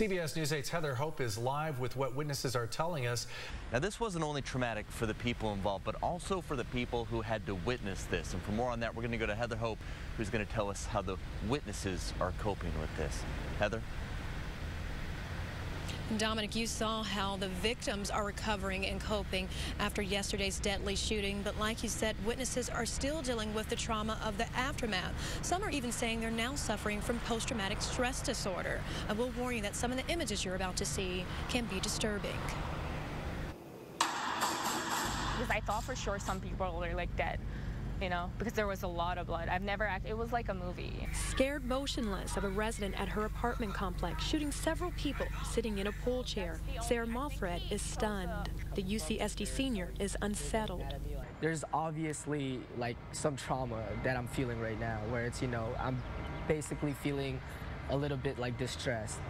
CBS News 8's Heather Hope is live with what witnesses are telling us. Now, this wasn't only traumatic for the people involved, but also for the people who had to witness this. And for more on that, we're going to go to Heather Hope, who's going to tell us how the witnesses are coping with this. Heather? Dominic, you saw how the victims are recovering and coping after yesterday's deadly shooting. But like you said, witnesses are still dealing with the trauma of the aftermath. Some are even saying they're now suffering from post-traumatic stress disorder. I will warn you that some of the images you're about to see can be disturbing. Because I thought for sure some people were like dead you know, because there was a lot of blood. I've never, act it was like a movie. Scared motionless of a resident at her apartment complex shooting several people sitting in a pool chair. Sarah Moffred is stunned. The UCSD senior is unsettled. There's obviously like some trauma that I'm feeling right now where it's, you know, I'm basically feeling a little bit like distressed.